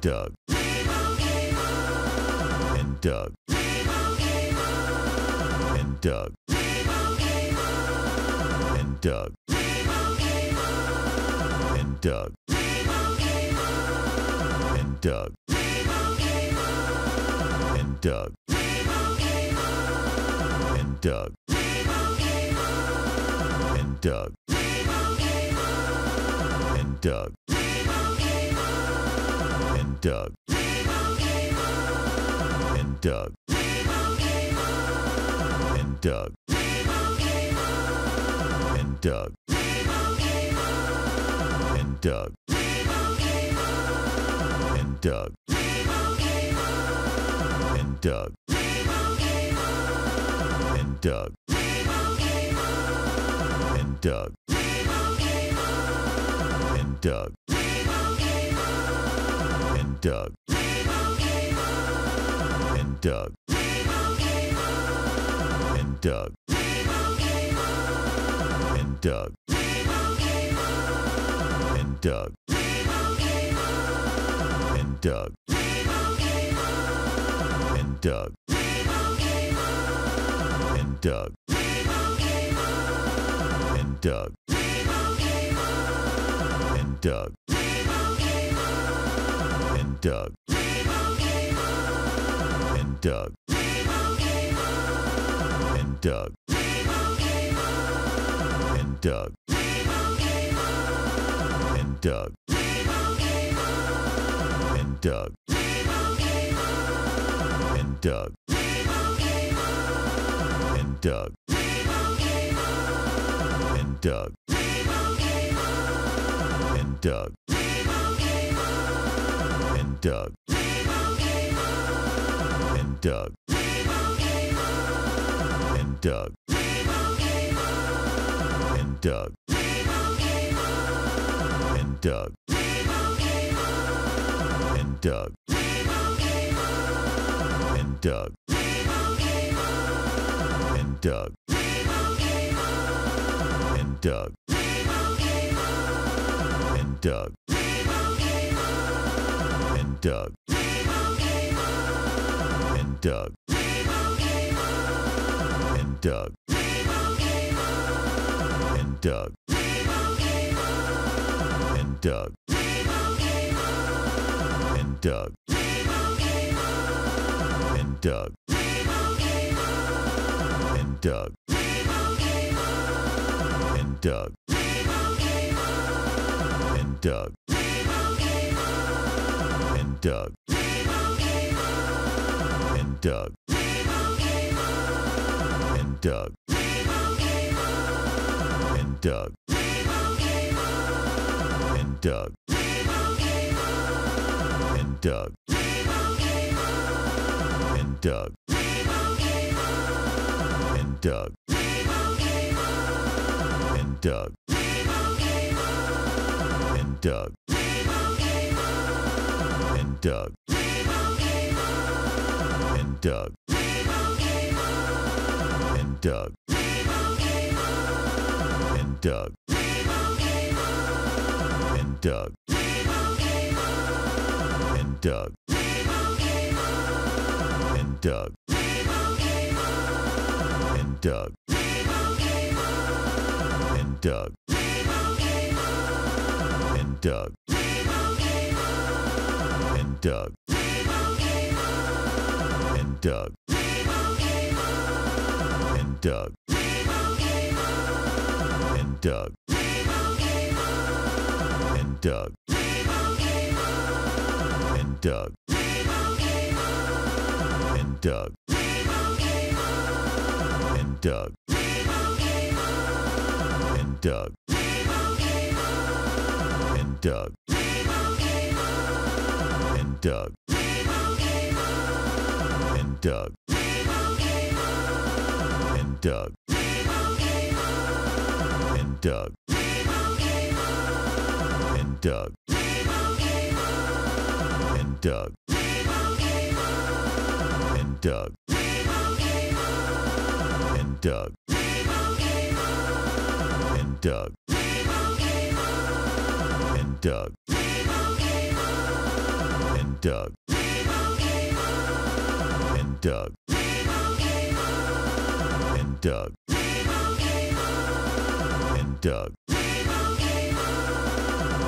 and Doug. And Doug. And Doug. And Doug. And Doug. And Doug. And Doug. And Doug. And Doug. And Doug Doug. And Doug. And Doug. And Doug. And Doug. And Doug. And Doug. And Doug. And Doug. And Doug Doug. And Doug. And Doug. And Doug. And Doug. And Doug. And Doug. And Doug. And Doug. And Doug Doug. And Doug. And Doug. And Doug. And Doug. And Doug. And Doug. And Doug. And Doug. And Doug. and Doug. And Doug. And Doug. And Doug. And Doug. And Doug. And Doug. And Doug. And Doug. And Doug. and Doug. And Doug. And Doug. And Doug. And Doug. And Doug. And Doug. And Doug. And Doug. And Doug. and Doug. And Doug. And Doug. And Doug. And Doug. And Doug. And Doug. And Doug. And Doug. And Doug. and Doug. And Doug. And Doug. And Doug. And Doug. And Doug. And Doug. And Doug. And Doug. And Doug. and Doug. And Doug. And Doug. And Doug. And Doug. And Doug. And Doug. And Doug. And Doug. And Doug. and Doug. And Doug. And Doug. And Doug. And Doug. And Doug. And Doug. And Doug. And Doug. And Doug. and and Doug. And Doug. And Doug. And Doug.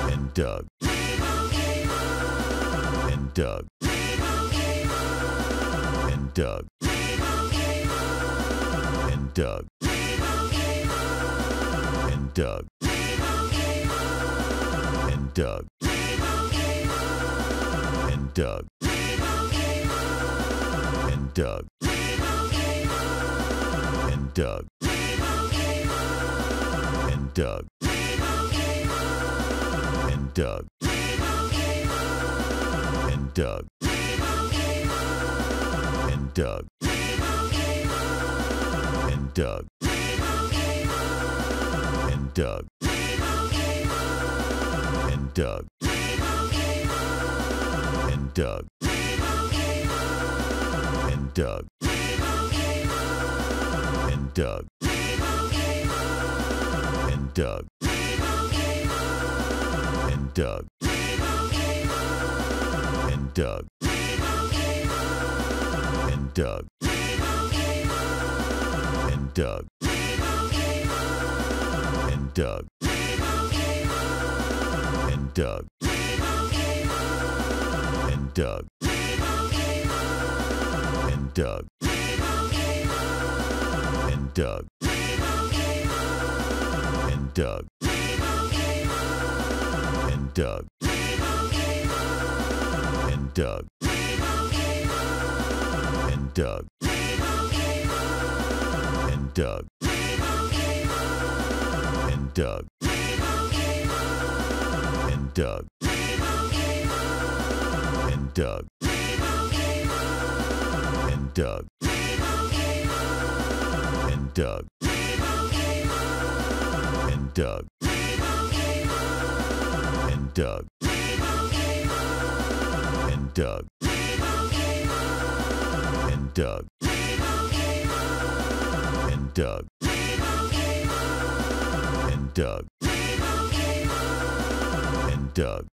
And Doug. And Doug. And Doug. And Doug. And Doug. And Doug. and Doug. And Doug. And Doug. And Doug. And Doug. And Doug. And Doug. And Doug. And Doug. And Doug. and Doug. And Doug. And Doug. And Doug. And Doug. And Doug. And Doug. And Doug. And Doug. And Doug. and Doug. And Doug. And Doug. And Doug. And Doug. And Doug. And Doug. And Doug. And Doug. And Doug. and Doug. And Doug. And Doug. And Doug. And Doug. And Doug. And Doug. And Doug. And Doug. And Doug.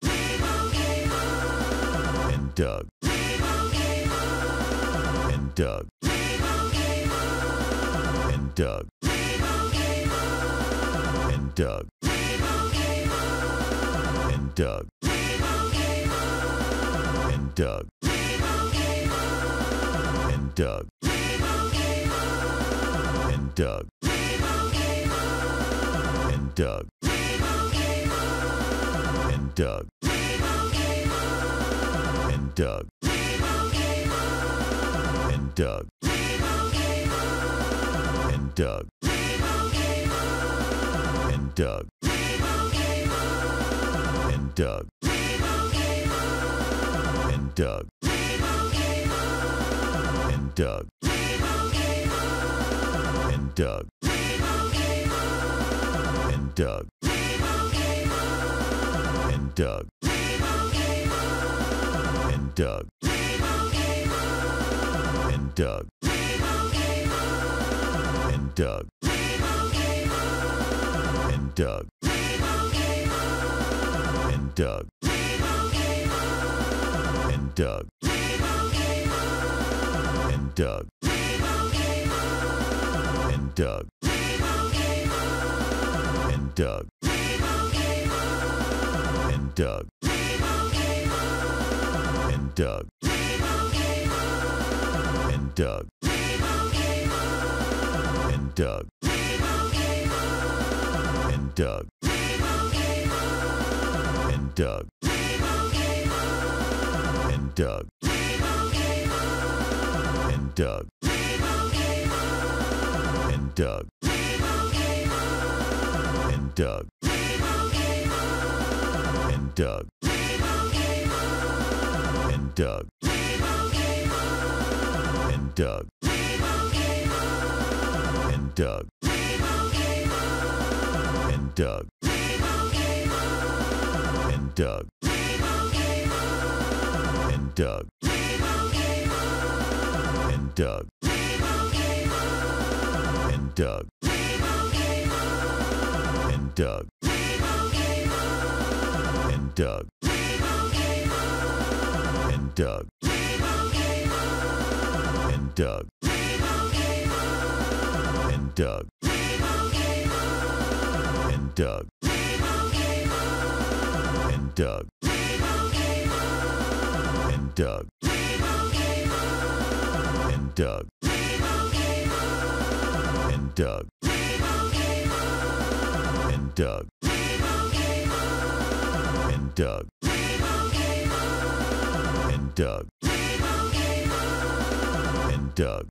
and Doug. And Doug. And Doug. And Doug. And Doug. And Doug. And Doug. And Doug. And Doug. And Doug. and Doug. And Doug. And Doug. And Doug. And Doug. And Doug. And Doug. And Doug. And Doug. And Doug. and Doug. And Doug. And Doug. And Doug. And Doug. And Doug. And Doug. And Doug. And Doug. And Doug. and Doug. And Doug. And Doug. And Doug. And Doug. And Doug. And Doug. And Doug. And Doug. And Doug. and Doug. And Doug. And Doug. And Doug. And Doug. And Doug. And Doug. And Doug. And Doug. And Doug. and and Doug. And Doug. And Doug. And Doug. And Doug. And Doug. And Doug. And Doug. And Doug. And Doug. And Doug. And Doug.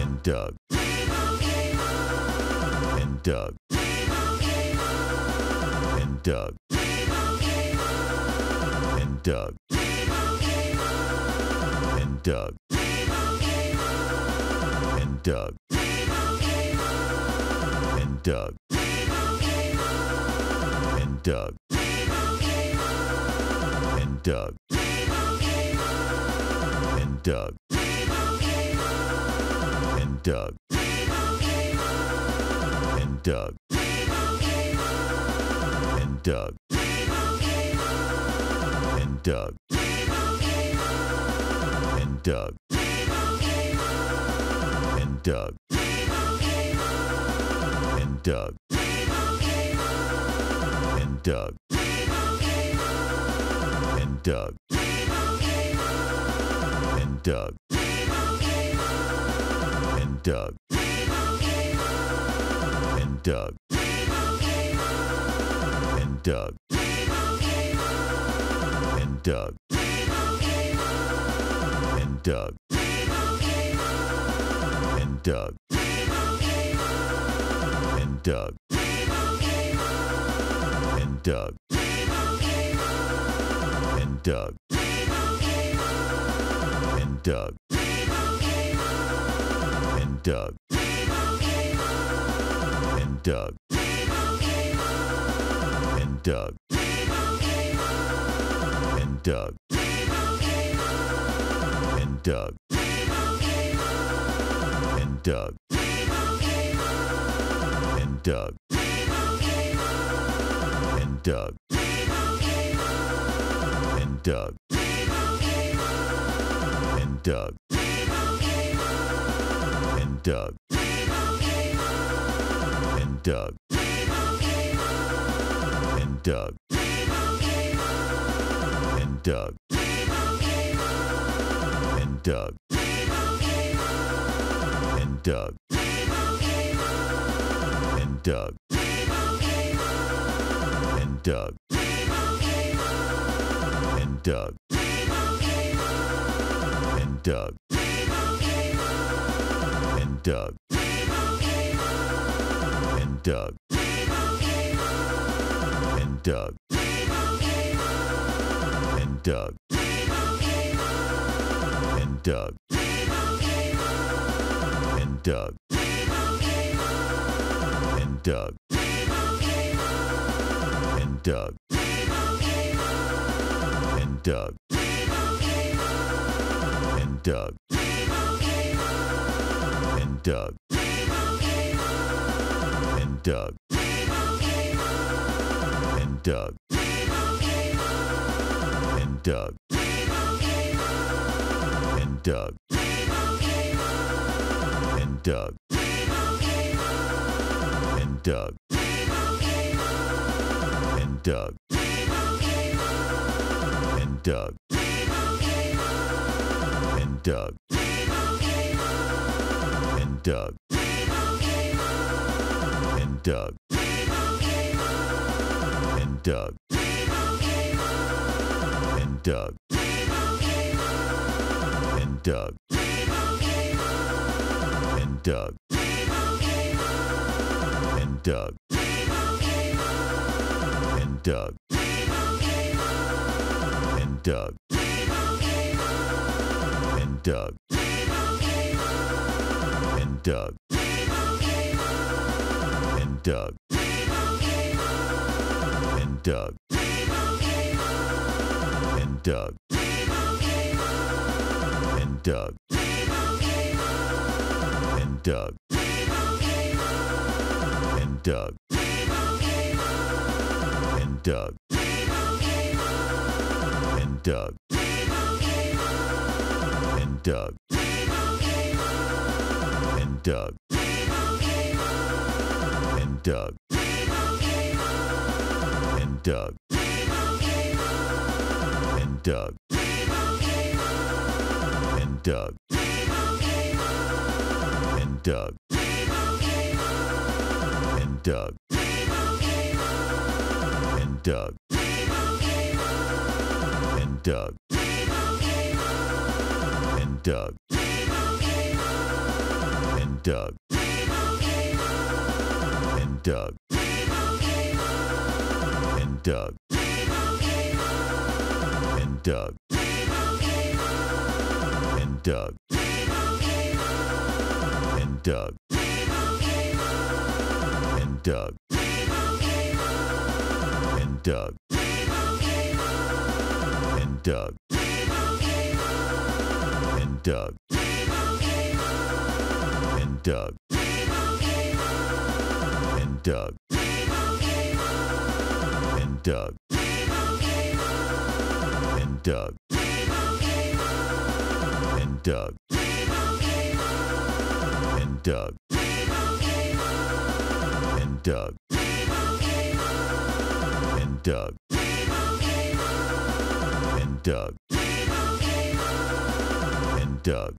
And Doug. And Doug. And Doug. And Doug. And Doug. And Doug. And Doug. And Doug. And Doug. And Doug. And Doug. And Doug. And Doug. And Doug. And Doug. And Doug. And Doug. And Doug. And Doug. And Doug. And Doug. And Doug. And Doug. And Doug. And Doug. And Doug. And Doug. And Doug. And Doug. And Doug. And Doug. And Doug. And Doug. And Doug. And Doug. And Doug. And Doug. And Doug. And Doug. And Doug. And Doug. And Doug. And Doug. And Doug. And Doug. And Doug. And Doug. And Doug. And Doug. And Doug. And Doug. And Doug. And Doug. And Doug. And Doug. And Doug. And Doug. And Doug. And Doug. And Doug. And Doug. And Doug. And Doug. And Doug. And Doug. And Doug. And Doug. And Doug. And Doug. And Doug. And Doug. And Doug. And Doug. And Doug. And Doug. And Doug. And Doug. And Doug. And Doug. And Doug. And Doug. And Doug. And Doug. And Doug. And Doug. And Doug. And Doug. And Doug. And and Doug. And Doug. And Doug. And Doug. And Doug. And Doug. And Doug. And Doug. And Doug. And Doug Doug. And Doug. And Doug. And Doug. And Doug. And Doug. And Doug. And Doug. And Doug. And Doug. and Doug. And Doug. And Doug. And Doug. And Doug. And Doug. And Doug. And Doug. And Doug. And Doug. and Doug. And Doug.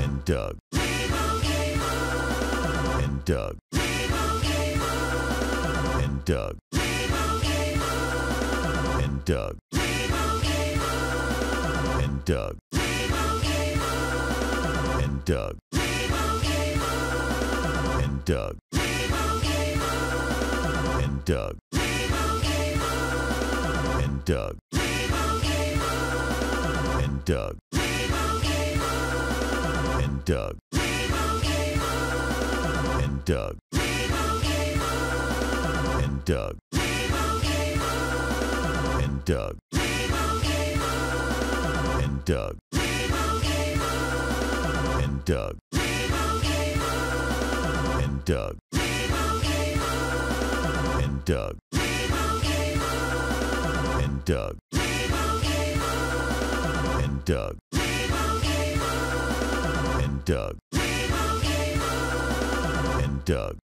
And Doug. And Doug. And Doug. And Doug. And Doug. And Doug. And Doug. And Doug. and Doug. And Doug. And Doug. And Doug. And Doug. And Doug. And Doug. And Doug. And Doug. And Doug. and Doug. And Doug. And Doug. And Doug.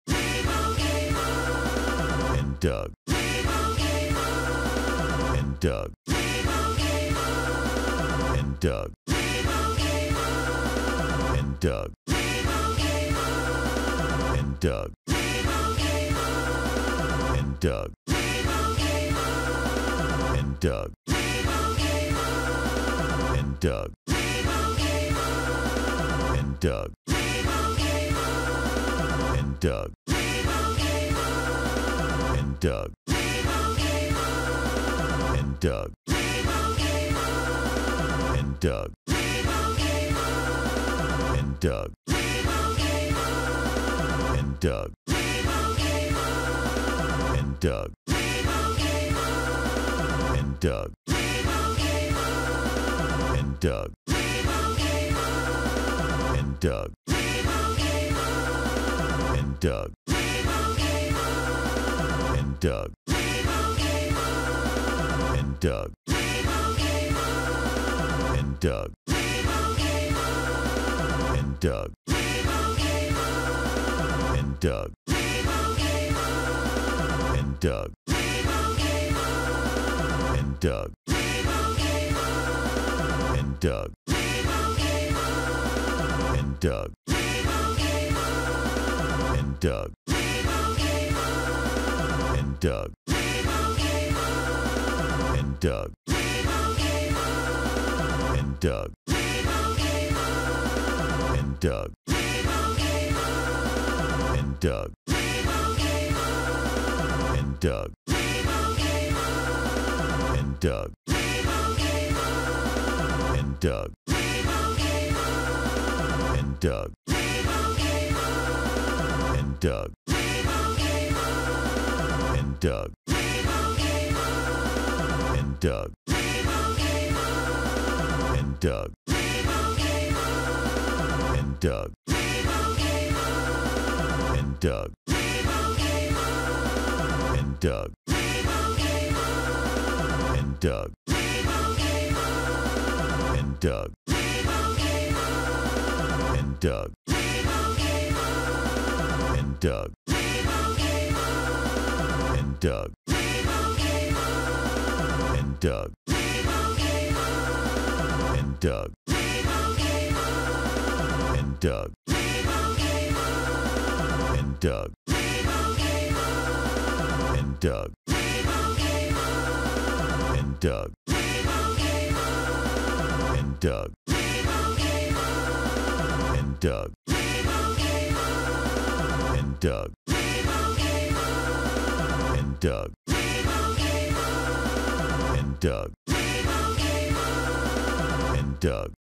And Doug. And Doug. And Doug. And Doug. And Doug. And Doug Doug. And Doug. And Doug. And Doug. And Doug. And Doug. And Doug. And Doug. And Doug. And Doug. and Doug. And Doug. And Doug. And Doug. And Doug. And Doug. And Doug. And Doug. And Doug. And Doug. and Doug. And Doug. And Doug. And Doug. And Doug. And Doug. And Doug. And Doug. And Doug. And Doug. and Doug. And Doug. And Doug. And Doug. And Doug. And Doug. And Doug. And Doug. And Doug. And Doug Doug. And Doug. And Doug. And Doug. And Doug. And Doug. And Doug. And Doug. And Doug. And Doug. and Doug. And Doug. And Doug. And Doug. And Doug. And Doug. And Doug. And Doug.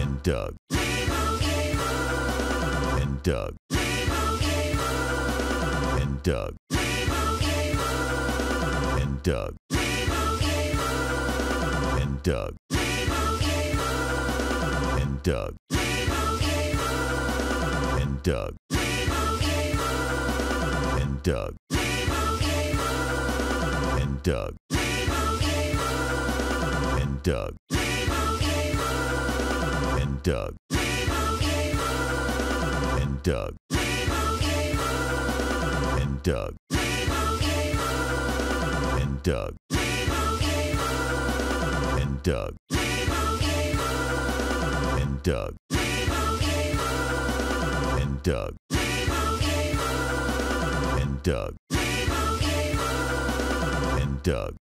And Doug. And Doug. and Doug. And Doug. And Doug. And Doug. And Doug. And Doug. And Doug. And Doug. And Doug. And Doug. and Doug. And Doug. And Doug. And Doug. And Doug. And Doug.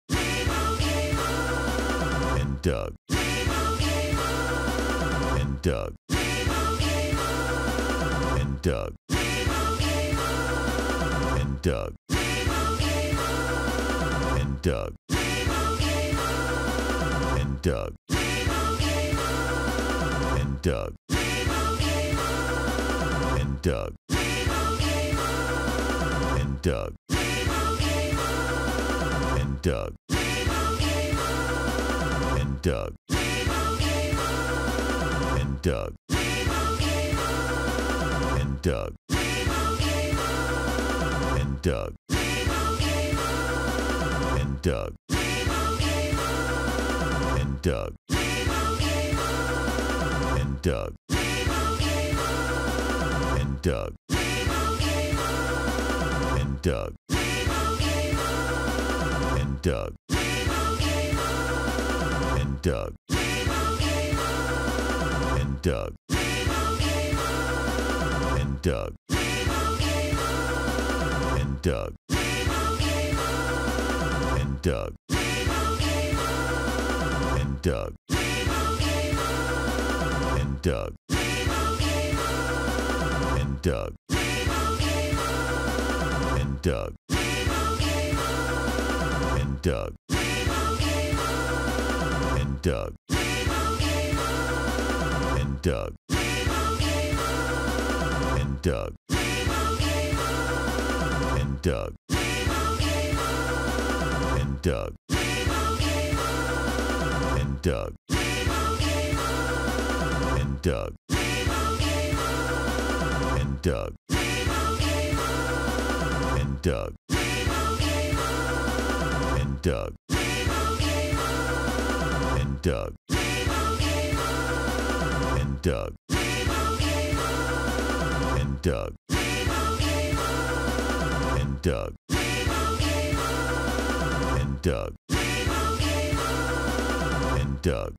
And Doug. And Doug. And Doug. And Doug Doug. And Doug. And Doug. And Doug. And Doug. And Doug. And Doug. And Doug. And Doug. And Doug. and Doug. And Doug. And Doug. And Doug. And Doug. And Doug. And Doug. And Doug. And Doug. And Doug. and Doug. And Doug. And Doug. And Doug. And Doug. And Doug. And Doug. And Doug. And Doug. And Doug. and Doug. And Doug. And Doug. And Doug. And Doug. And Doug. And Doug. And Doug. And Doug. And Doug Doug. And Doug.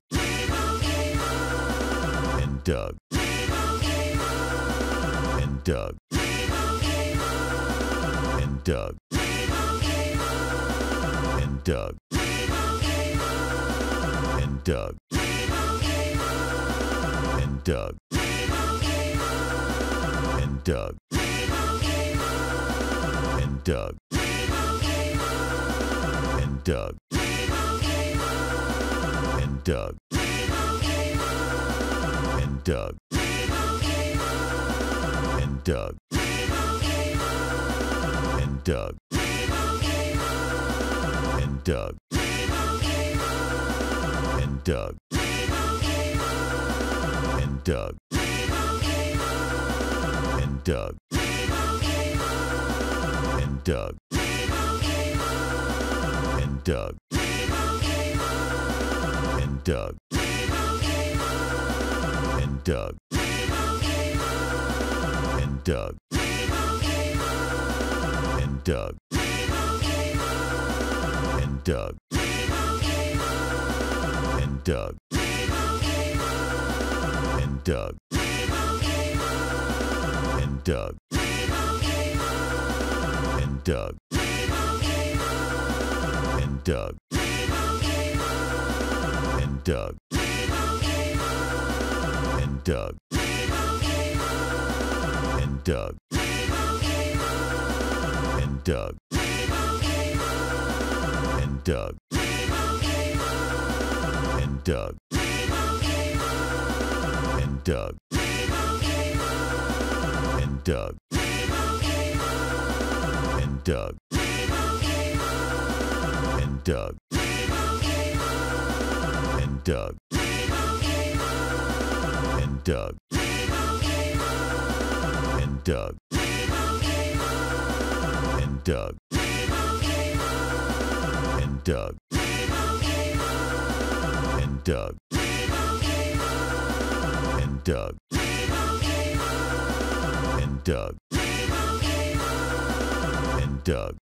And Doug. And Doug. And Doug. And Doug. And Doug. And Doug. And Doug. And Doug and Doug. And Doug. And Doug. And Doug. And Doug. And Doug. And Doug. And Doug. And Doug. And Doug. and and Doug. And Doug. And Doug. And Doug. And Doug. And Doug. And Doug. And Doug. And Doug. And Doug. and Doug. And Doug. And Doug. And Doug. And Doug. And Doug. And Doug. And Doug. And Doug. And Doug. and Doug. And Doug. And Doug. And Doug. And Doug. And Doug. And Doug. And Doug. And Doug. And Doug.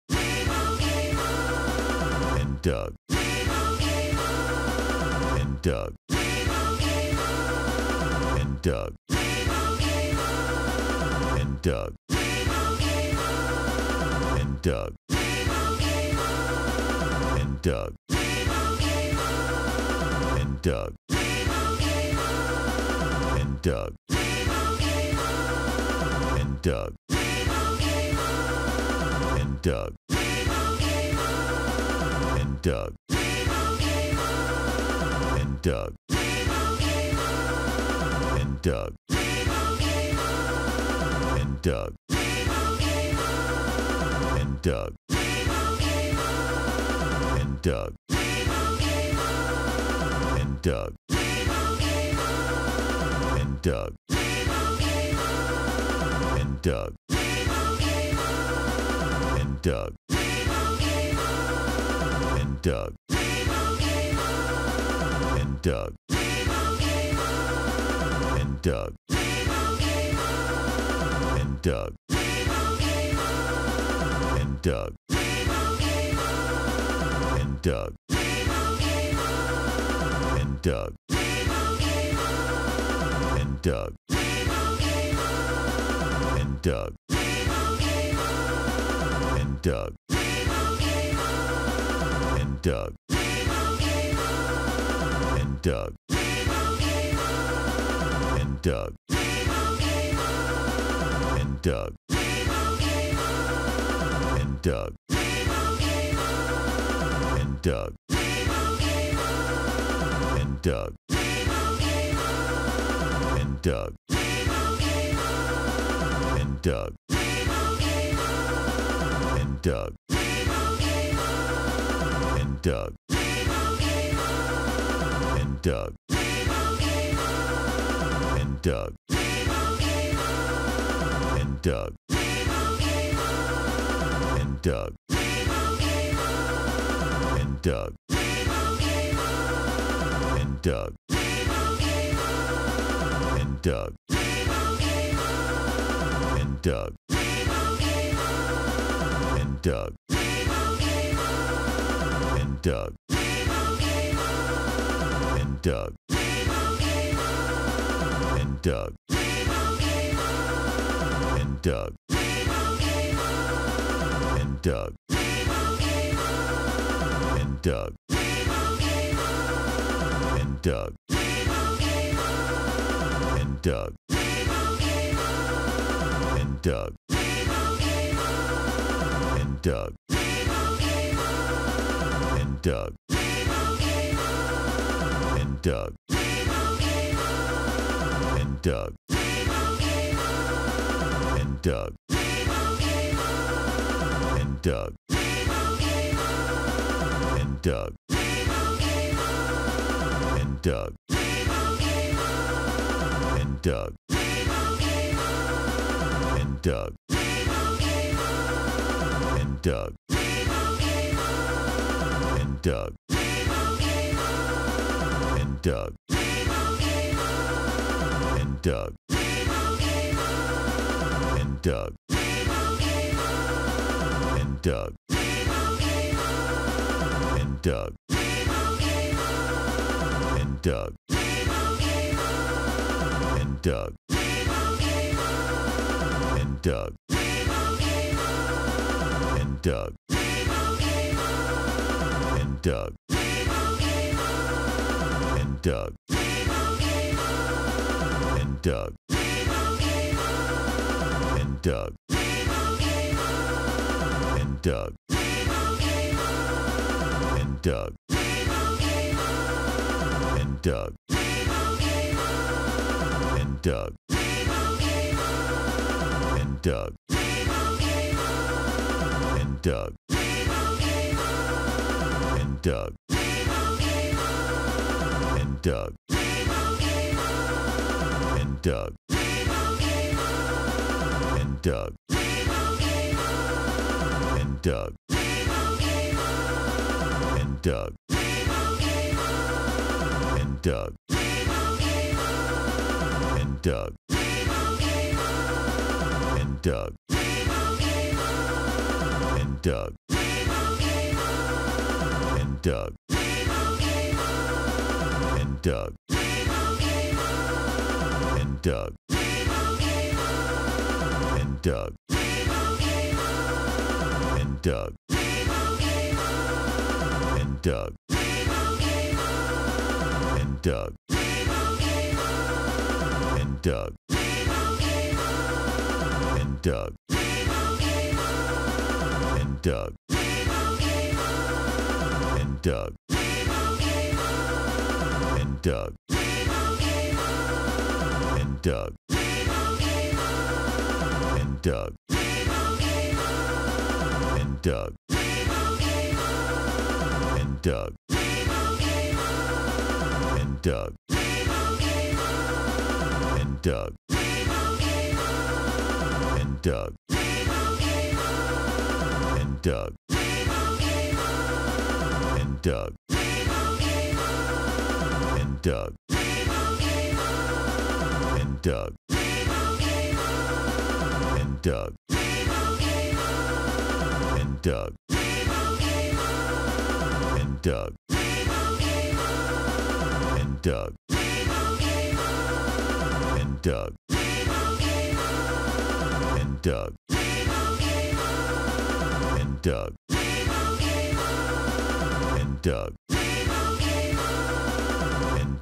and Doug. And Doug. And Doug. And Doug. And Doug. And Doug. And Doug. And Doug. And Doug. And Doug. and Doug. And Doug. And Doug. And Doug. And Doug. And Doug. And Doug. And Doug. And Doug. And Doug. and Doug. And Doug. And Doug. And Doug. And Doug. And Doug. And Doug. And Doug. And Doug. And Doug. and Doug. And Doug. And Doug. And Doug. And Doug. And Doug. And Doug. And Doug. And Doug. And Doug. and Doug. And Doug. And Doug. And Doug. And Doug. And Doug. And Doug. And Doug. And Doug. And Doug. and Doug. And Doug. And Doug. And Doug. And Doug. And Doug. And Doug. And Doug. And Doug. And Doug Doug. And Doug. And Doug. And Doug. And Doug. And Doug. And Doug. And Doug. And Doug. And Doug. and and Doug. And Doug. And Doug. And Doug. And Doug. And Doug. And Doug. And Doug. And Doug. And Doug. and Doug. And Doug. And Doug. And Doug. And Doug. And Doug. And Doug. And Doug. And Doug. And Doug Doug. And Doug. And Doug. And Doug. And Doug. And Doug. And Doug. And Doug. And Doug. And Doug. and Doug. And Doug. And Doug. And Doug. And Doug. And Doug. And Doug. And Doug. And Doug. And Doug Doug. And Doug. And Doug. And Doug. And Doug. And Doug. And Doug. And Doug. And Doug. And Doug. and Doug. And Doug. And Doug. And Doug. And Doug. And Doug. And Doug. And Doug. And Doug. And Doug. and Doug. And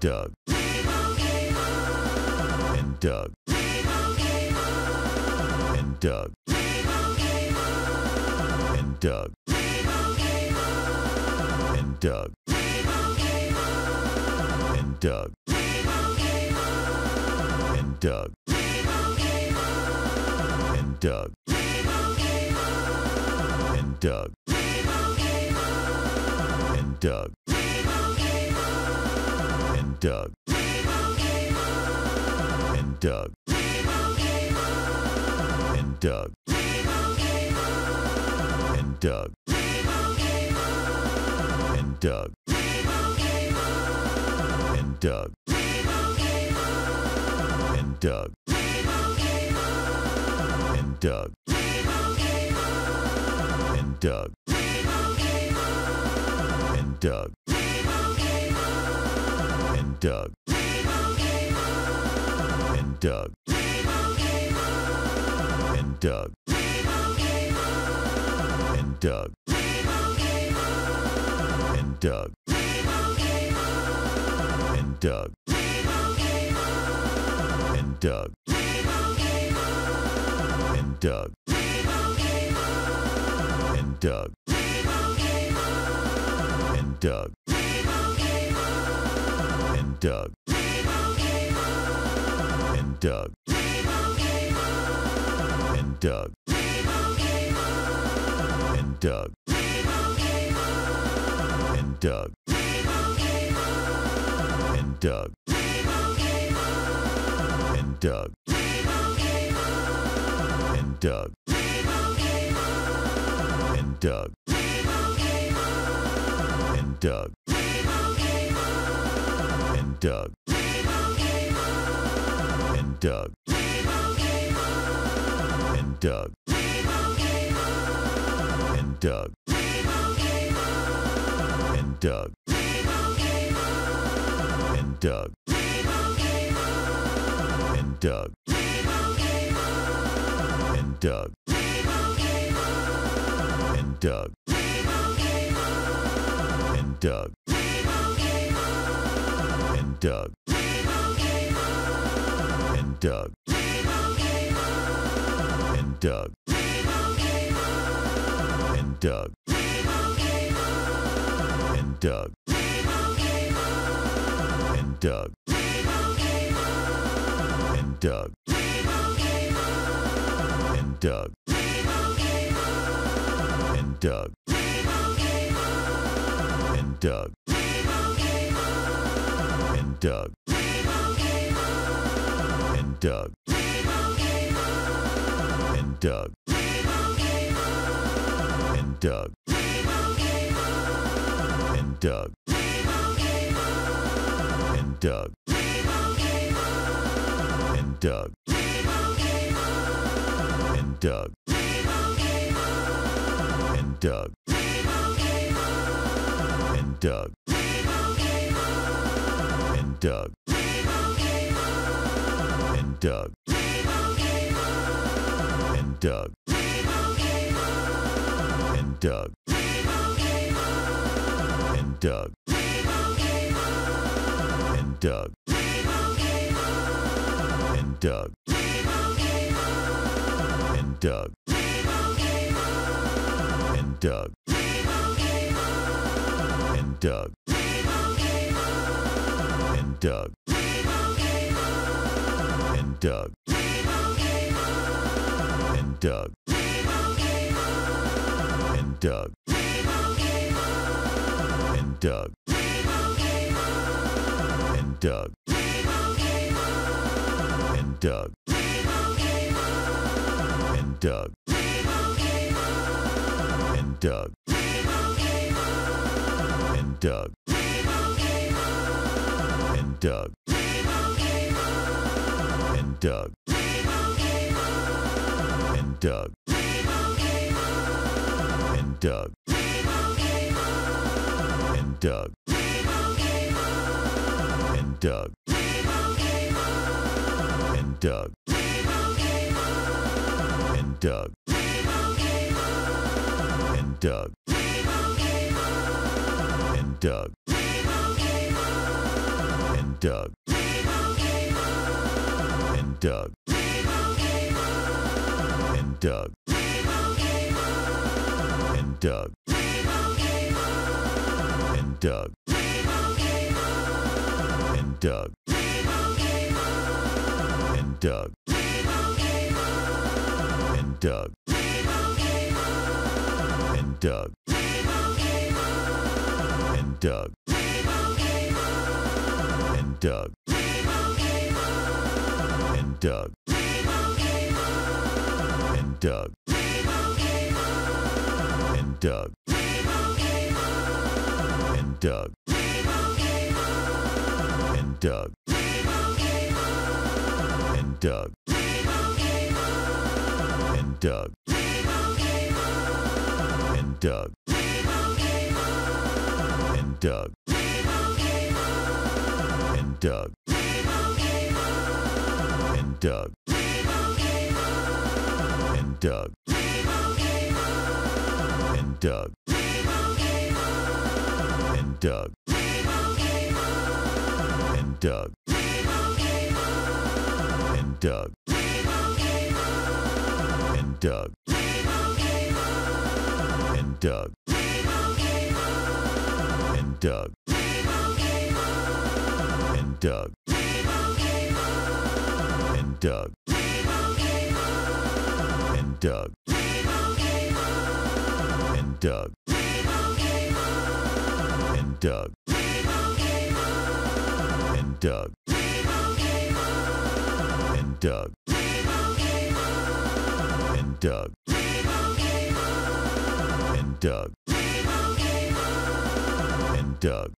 Doug. And Doug. And Doug. And Doug. And Doug. And Doug. And Doug. And Doug. And Doug. and Doug. And Doug. And Doug. And Doug. And Doug. And Doug. And Doug. And Doug. And Doug. And Doug. and Doug. And Doug. And Doug. And Doug. And Doug. And Doug. And Doug. And Doug. And Doug. And Doug. and Doug. And Doug. And Doug. And Doug. And Doug. And Doug. And Doug. And Doug. And Doug. And Doug Doug. And Doug. And Doug. And Doug. And Doug. And Doug. And Doug. And Doug. And Doug. And Doug. and Doug. And Doug. And Doug. And Doug. And Doug. And Doug. And Doug. And Doug. And Doug. And Doug. and Doug. And Doug. And Doug. And Doug. And Doug. And Doug. And Doug. And Doug. And Doug. And Doug. and Doug. And Doug. And Doug. And Doug. And Doug. And Doug. And Doug. And Doug. And Doug. And Doug Doug. And Doug. And Doug. And Doug. And Doug. And Doug. And Doug. And Doug. And Doug. And Doug Doug. And Doug. And Doug. And Doug. And Doug. And Doug. And Doug. And Doug. And Doug. And Doug. and Doug. And Doug. And Doug. And Doug. And Doug. And Doug. And Doug. And Doug. And Doug. And Doug. and Doug. And Doug. And Doug. And Doug. And Doug. And Doug. And Doug. And Doug. And Doug. And Doug. and Doug. And Doug. And Doug. And Doug. And Doug. And Doug. And Doug. And Doug. And Doug. And Doug Doug. And Doug. And Doug. And Doug. And Doug. And Doug. And Doug. And Doug. And Doug. And Doug and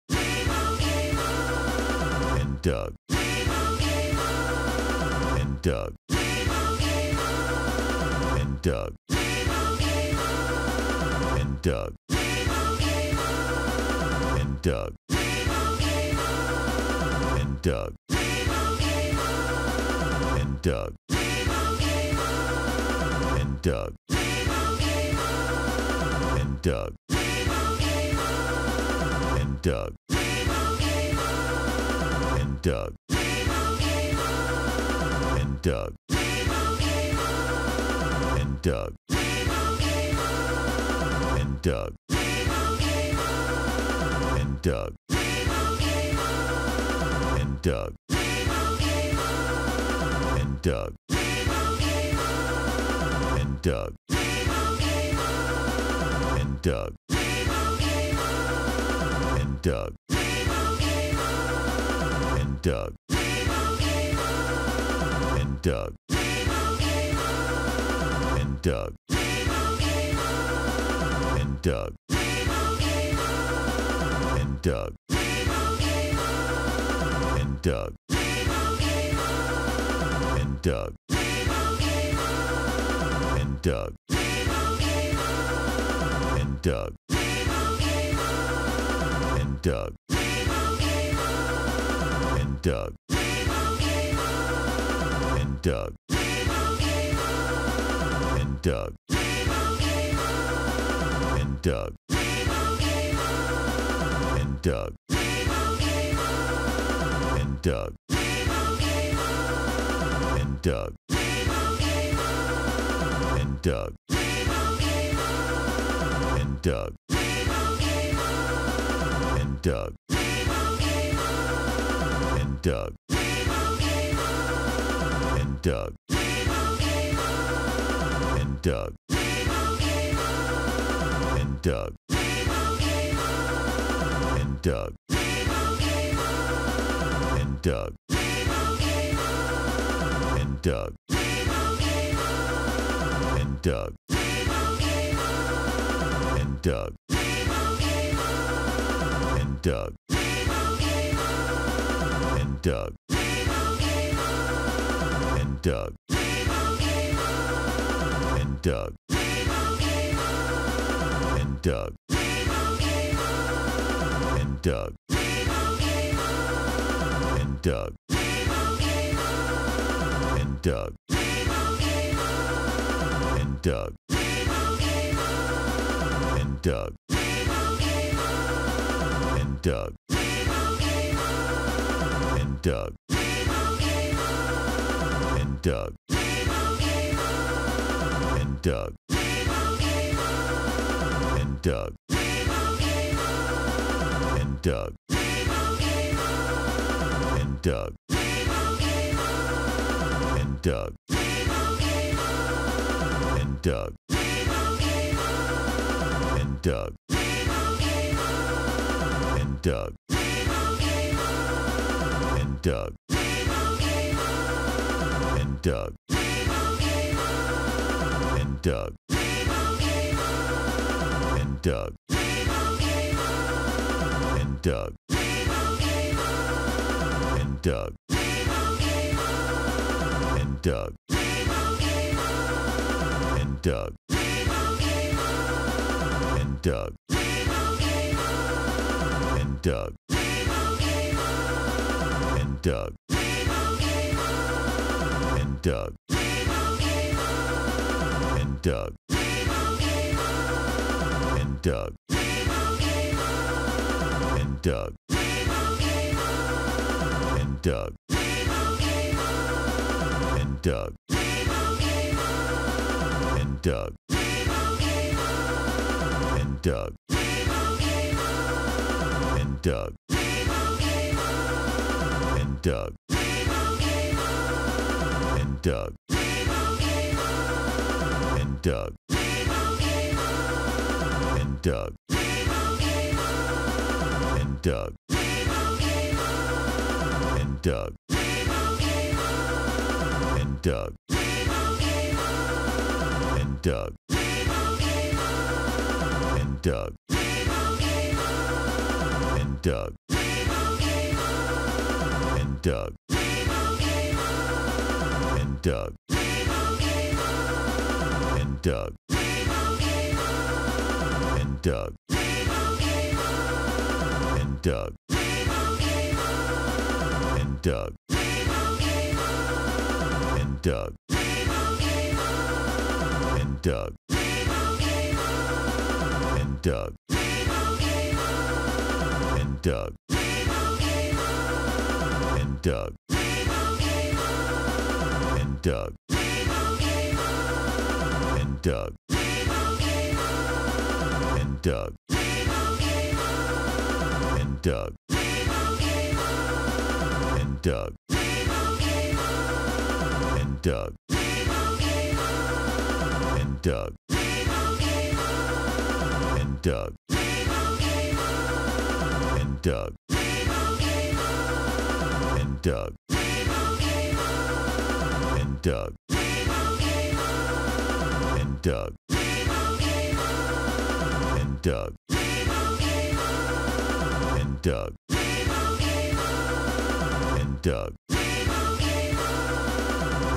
and Doug. And Doug. And Doug. And Doug. And Doug. And Doug. And Doug. And Doug. And Doug. And Doug Doug. And Doug. And Doug. And Doug. And Doug. And Doug. And Doug. And Doug. And Doug. And Doug. and Doug. And Doug. And Doug. And Doug. And Doug. And Doug. And Doug. And Doug. And Doug. And Doug. and Doug. And Doug. And Doug. And Doug. And Doug. And Doug. And Doug. And Doug. And Doug. And Doug. and Doug. And Doug. And Doug. And Doug. And Doug. And Doug. And Doug. And Doug. And Doug. And Doug. and Doug. And Doug. And Doug. And Doug. And Doug. And Doug. And Doug. And Doug. And Doug. And Doug. and Doug. And Doug. And Doug. And Doug. And Doug. And Doug. And Doug. And Doug. And Doug. And Doug. and Doug. And Doug. And Doug. And Doug. And Doug. And Doug. And Doug. And Doug. And Doug. And Doug. and Doug. And Doug. And Doug. And Doug. And Doug. And Doug. And Doug. And Doug. And Doug. And Doug Doug. And Doug. And Doug. And Doug. And Doug. And Doug. And Doug. And Doug. And Doug. And Doug Doug. And Doug. And Doug. And Doug. And Doug. And Doug. And Doug. And Doug. And Doug. And Doug. and Doug. And Doug. And Doug. And Doug. And Doug. And Doug. And Doug. And Doug. And Doug. And Doug. and Doug. And Doug. And Doug. And Doug. And Doug. And Doug. And Doug. And Doug.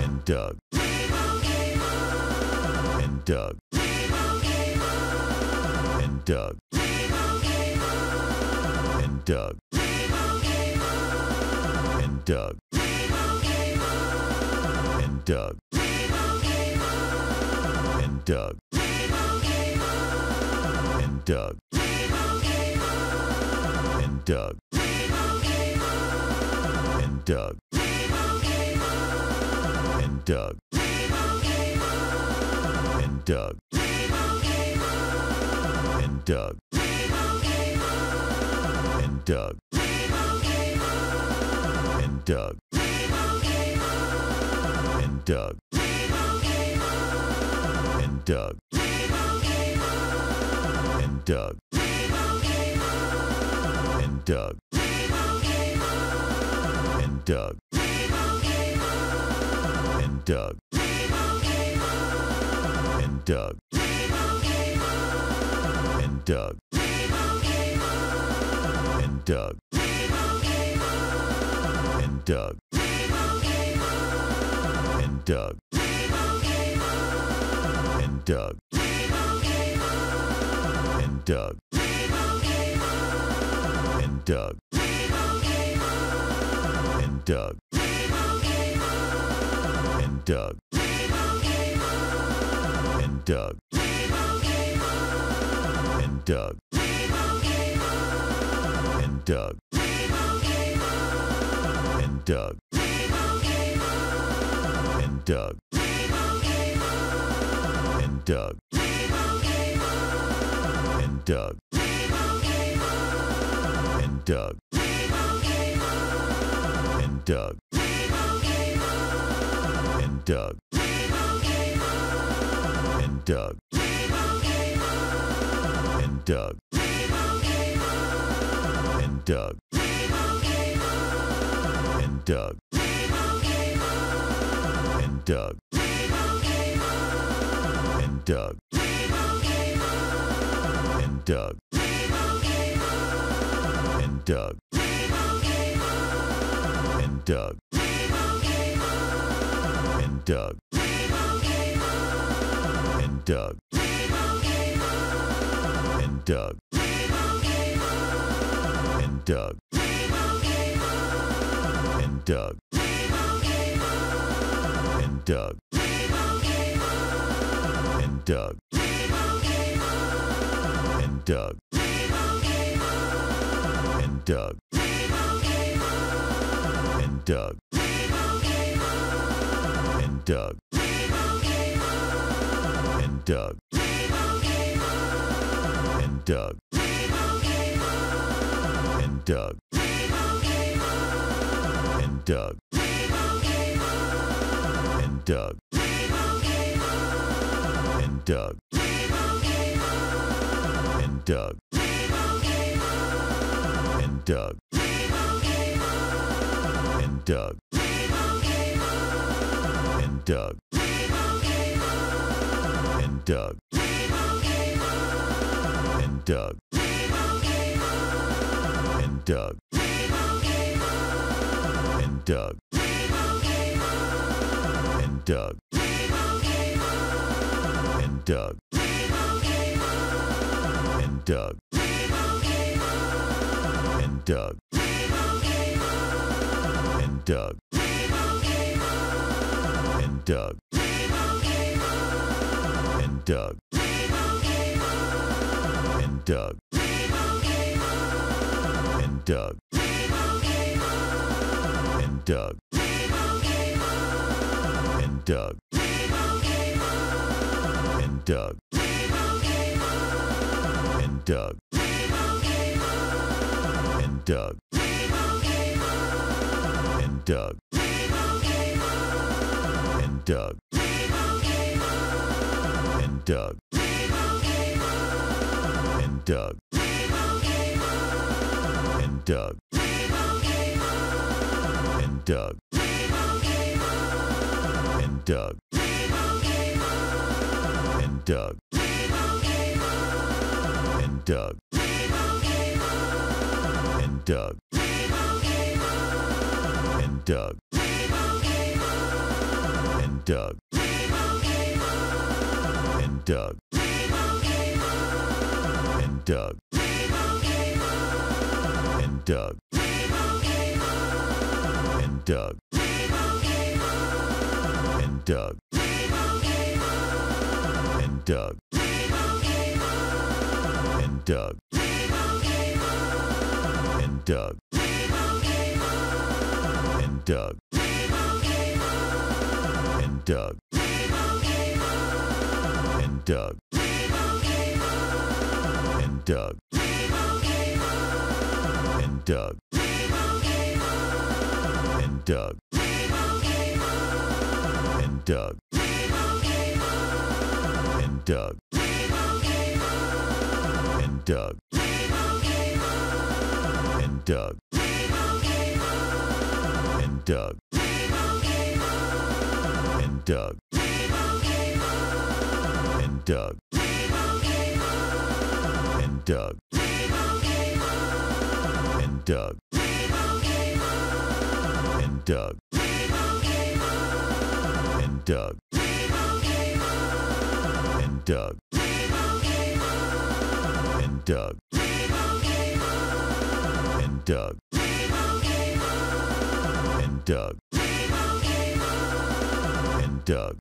And Doug. And Doug. and Doug. And Doug. And Doug. And Doug. And Doug. And Doug. And Doug. And Doug. And Doug. And Doug. and Doug. And Doug. And Doug. And Doug. And Doug. And Doug. And Doug. And Doug. And Doug. And Doug Doug. And Doug. And Doug. And Doug. And Doug. And Doug. And Doug. And Doug. And Doug. And Doug Doug. And Doug. And Doug. And Doug. And Doug. And Doug. And Doug. And Doug. And Doug. And Doug. and Doug. And Doug. And Doug. And Doug. And Doug. And Doug. And Doug. And Doug. And Doug. And Doug. and Doug. And Doug. And Doug. And Doug. And Doug. And Doug. And Doug. And Doug. And Doug. And Doug Doug. And Doug. And Doug. And Doug. And Doug. And Doug. And Doug. And Doug. And Doug. And Doug. and and Doug. And Doug. And Doug. And Doug. And Doug. And Doug. And Doug. And Doug. And Doug. And Doug. and Doug. And Doug. And Doug. And Doug. And Doug. And Doug. And Doug. And Doug. And Doug. And Doug. and Doug. And Doug. And Doug. And Doug. And Doug. And Doug. And Doug. And Doug. And Doug. And Doug. and Doug. And Doug. And Doug. And Doug. And Doug. And Doug. And Doug. And Doug. And Doug. And Doug. and Doug. And Doug. And Doug. And Doug. And Doug. And Doug. And Doug. And Doug. And Doug. And Doug. and Doug. And Doug. And Doug. And Doug. And Doug. And Doug. And Doug. And Doug. And Doug.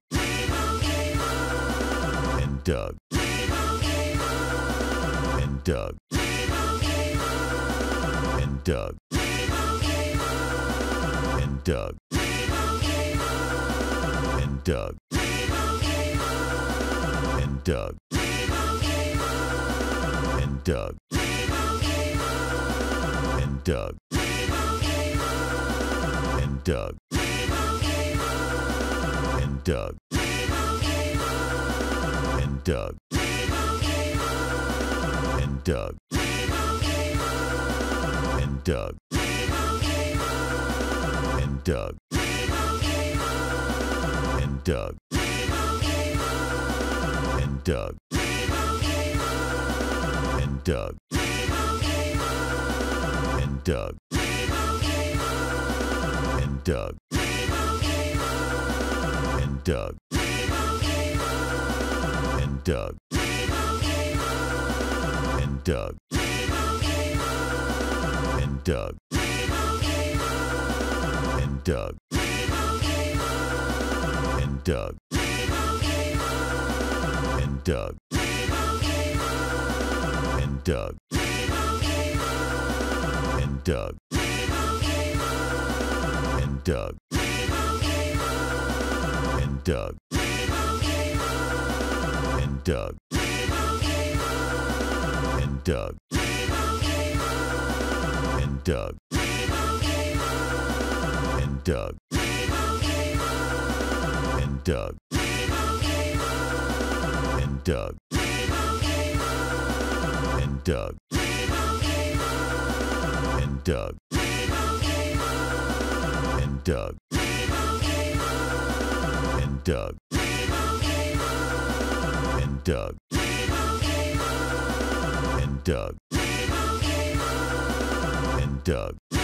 And Doug. and Doug. And Doug. And Doug. And Doug. And Doug. And Doug. And Doug. And Doug. And Doug. And Doug. and Doug. And Doug. And Doug. And Doug. And Doug. And Doug. And Doug. And Doug. And Doug. And Doug. and Doug. And Doug. And Doug. And Doug. And Doug. And Doug. And Doug. And Doug. And Doug. And Doug. and Doug. And Doug. And Doug. And Doug. And Doug. And Doug. And Doug. And Doug. And Doug. And Doug Doug. And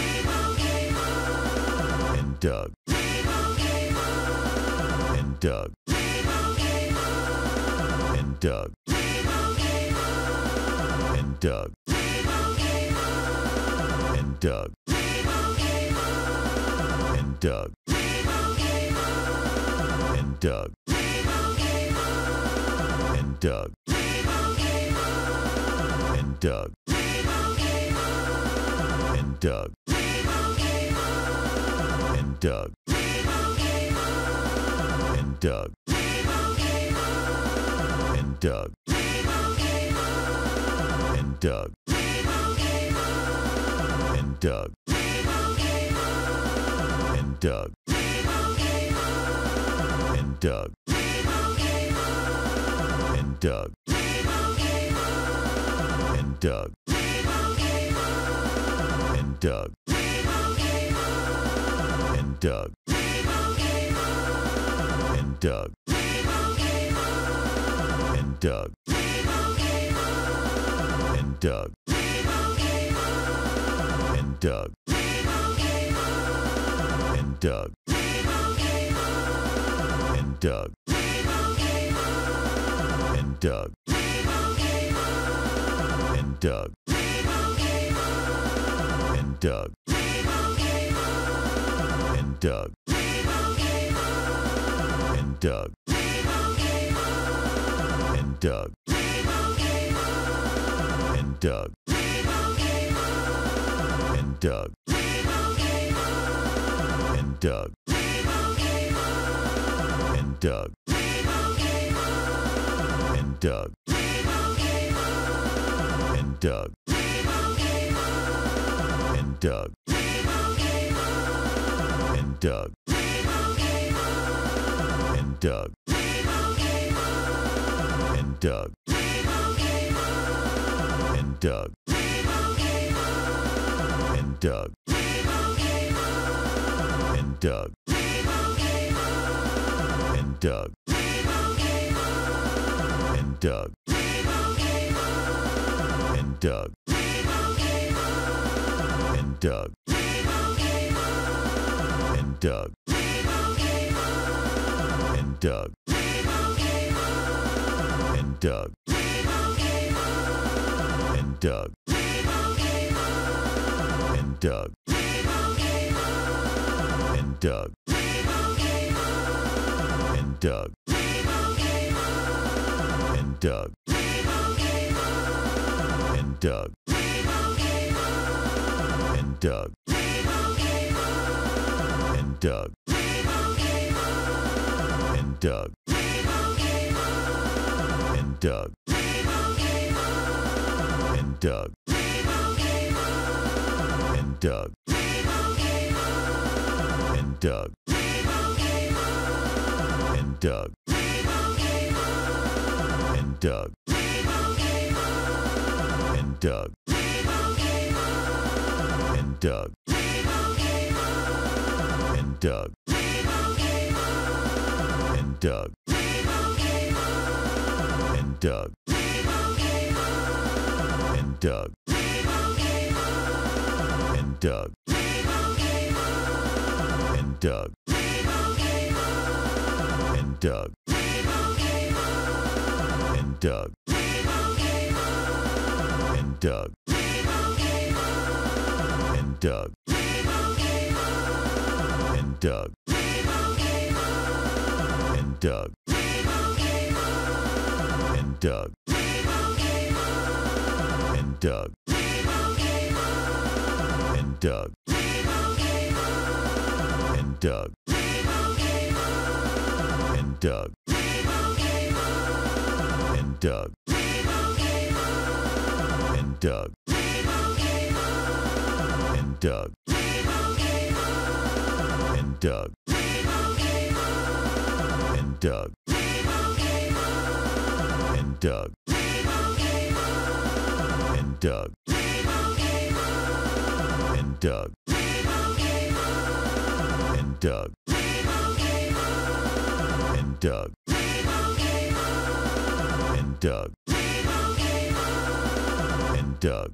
Doug. And Doug. And Doug. And Doug. And Doug. And Doug. And Doug. And Doug. And Doug Doug. And Doug. And Doug. And Doug. And Doug. And Doug. And Doug. And Doug. And Doug. And Doug. and Doug. And Doug. And Doug. And Doug. And Doug. And Doug. And Doug. And Doug. And Doug. And Doug. and Doug. And Doug. And Doug. And Doug. And Doug. And Doug. And Doug. And Doug. And Doug. And Doug. and Doug. And Doug. And Doug. And Doug. And Doug. And Doug. And Doug. And Doug. And Doug. And Doug. and Doug. And Doug. And Doug. And Doug. And Doug. And Doug. And Doug. And Doug. And Doug. And Doug Doug. And Doug. And Doug. And Doug. And Doug. And Doug. And Doug. And Doug. And Doug. And Doug. and Doug. And Doug. And Doug. And Doug. And Doug. And Doug. And Doug. And Doug. And Doug. And Doug. and Doug. And Doug. And Doug. And Doug. And Doug. And Doug. And Doug. And Doug. And Doug. And Doug. and Doug. And Doug. And Doug. And Doug. And Doug. And Doug. And Doug. And Doug. And Doug. And Doug